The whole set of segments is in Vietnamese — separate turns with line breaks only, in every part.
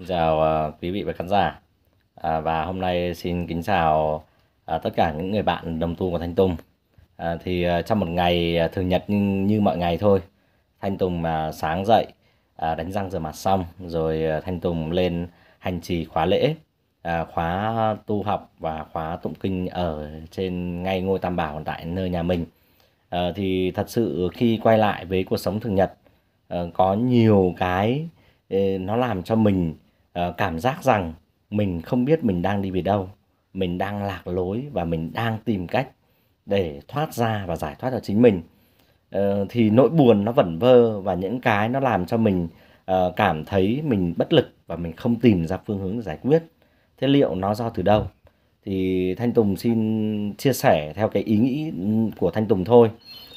Xin chào à, quý vị và khán giả à, và hôm nay xin kính chào à, tất cả những người bạn đồng tu của Thanh Tùng. À, thì à, trong một ngày à, thường nhật như, như mọi ngày thôi, Thanh Tùng mà sáng dậy à, đánh răng rửa mặt xong rồi à, Thanh Tùng lên hành trì khóa lễ, à, khóa tu học và khóa tụng kinh ở trên ngay ngôi Tam Bảo tại nơi nhà mình. À, thì thật sự khi quay lại với cuộc sống thường nhật à, có nhiều cái nó làm cho mình Ờ, cảm giác rằng mình không biết mình đang đi về đâu, mình đang lạc lối và mình đang tìm cách để thoát ra và giải thoát cho chính mình. Ờ, thì nỗi buồn nó vẩn vơ và những cái nó làm cho mình ờ, cảm thấy mình bất lực và mình không tìm ra phương hướng để giải quyết. Thế liệu nó do từ đâu? Thì Thanh Tùng xin chia sẻ theo cái ý nghĩ của Thanh Tùng thôi.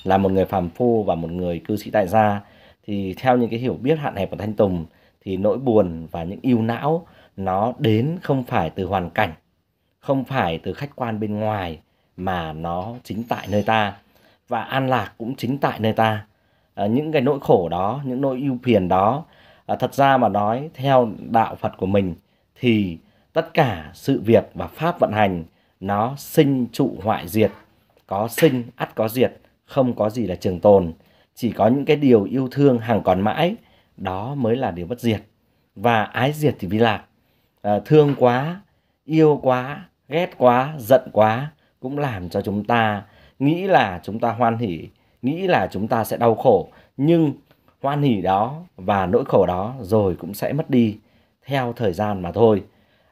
Là một người phàm phu và một người cư sĩ tại gia. Thì theo những cái hiểu biết hạn hẹp của Thanh Tùng thì nỗi buồn và những ưu não nó đến không phải từ hoàn cảnh không phải từ khách quan bên ngoài mà nó chính tại nơi ta và an lạc cũng chính tại nơi ta. À, những cái nỗi khổ đó những nỗi ưu phiền đó à, thật ra mà nói theo đạo Phật của mình thì tất cả sự việc và pháp vận hành nó sinh trụ hoại diệt có sinh ắt có diệt không có gì là trường tồn. Chỉ có những cái điều yêu thương hằng còn mãi đó mới là điều bất diệt. Và ái diệt thì vi lạc. À, thương quá yêu quá ghét quá giận quá cũng làm cho chúng ta nghĩ là chúng ta hoan hỉ nghĩ là chúng ta sẽ đau khổ. Nhưng hoan hỉ đó và nỗi khổ đó rồi cũng sẽ mất đi theo thời gian mà thôi.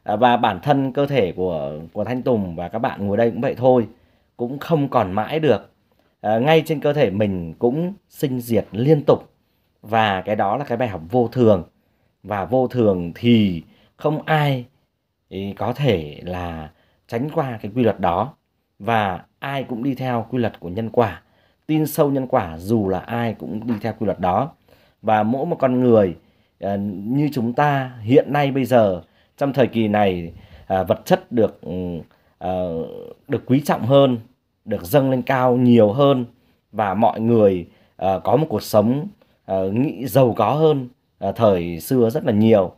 À, và bản thân cơ thể của của Thanh Tùng và các bạn ngồi đây cũng vậy thôi cũng không còn mãi được. À, ngay trên cơ thể mình cũng sinh diệt liên tục và cái đó là cái bài học vô thường. Và vô thường thì không ai có thể là tránh qua cái quy luật đó. Và ai cũng đi theo quy luật của nhân quả. Tin sâu nhân quả dù là ai cũng đi theo quy luật đó. Và mỗi một con người ờ, như chúng ta hiện nay bây giờ, trong thời kỳ này ờ, vật chất được ừ, ờ, được quý trọng hơn, được dâng lên cao nhiều hơn. Và mọi người có một cuộc sống Ờ, nghĩ giàu có hơn uh, thời xưa rất là nhiều.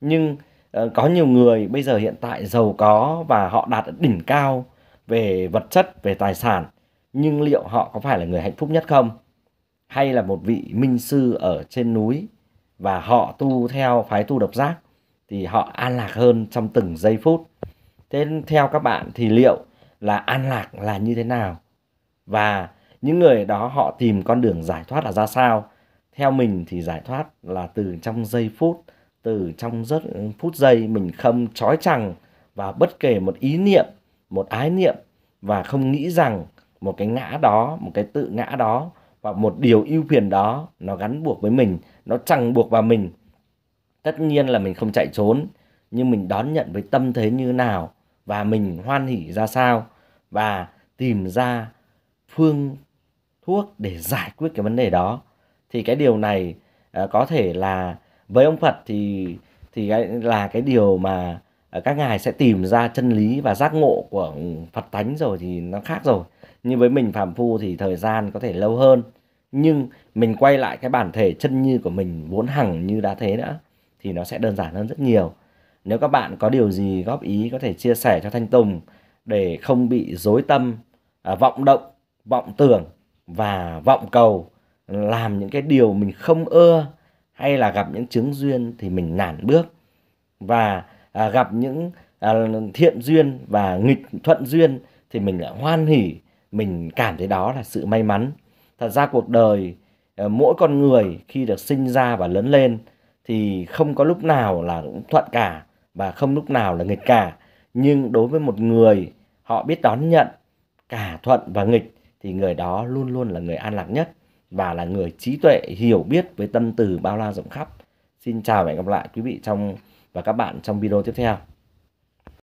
Nhưng uh, có nhiều người bây giờ hiện tại giàu có và họ đạt đỉnh cao về vật chất về tài sản nhưng liệu họ có phải là người hạnh phúc nhất không? Hay là một vị minh sư ở trên núi và họ tu theo phái tu độc giác thì họ an lạc hơn trong từng giây phút? Thế theo các bạn thì liệu là an lạc là như thế nào? Và những người đó họ tìm con đường giải thoát là ra sao? Theo mình thì giải thoát là từ trong giây phút, từ trong rất ừ, phút giây mình không trói chằng và bất kể một ý niệm, một ái niệm và không nghĩ rằng một cái ngã đó, một cái tự ngã đó và một điều ưu phiền đó nó gắn buộc với mình, nó chẳng buộc vào mình. Tất nhiên là mình không chạy trốn, nhưng mình đón nhận với tâm thế như nào và mình hoan hỉ ra sao và tìm ra phương thuốc để giải quyết cái vấn đề đó thì cái điều này uh, có thể là với ông Phật thì thì cái là cái điều mà ờ, các ngài sẽ tìm ra chân lý và giác ngộ của Phật tánh rồi thì nó khác rồi. Nhưng với mình phàm phu thì thời gian có thể lâu hơn nhưng mình quay lại cái bản thể chân như của mình vốn hằng như đã thế nữa thì nó sẽ đơn giản hơn rất nhiều. Nếu các bạn có điều gì góp ý có thể chia sẻ cho Thanh Tùng để không bị dối tâm, à, vọng động, vọng tưởng và vọng cầu làm những cái điều mình không ưa hay là gặp những chứng duyên thì mình nản bước. Và à, gặp những à, thiện duyên và nghịch thuận duyên thì mình lại hoan hỉ mình cảm thấy đó là sự may mắn. Thật ra cuộc đời à, mỗi con người khi được sinh ra và lớn lên thì không có lúc nào là cũng thuận cả và không lúc nào là nghịch cả. Nhưng đối với một người họ biết đón nhận cả thuận và nghịch thì người đó luôn luôn là người an lạc nhất và là người trí tuệ, hiểu biết với tâm từ bao la rộng khắp. Xin chào và hẹn gặp lại quý vị trong và các bạn trong video tiếp theo.